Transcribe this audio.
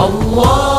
الله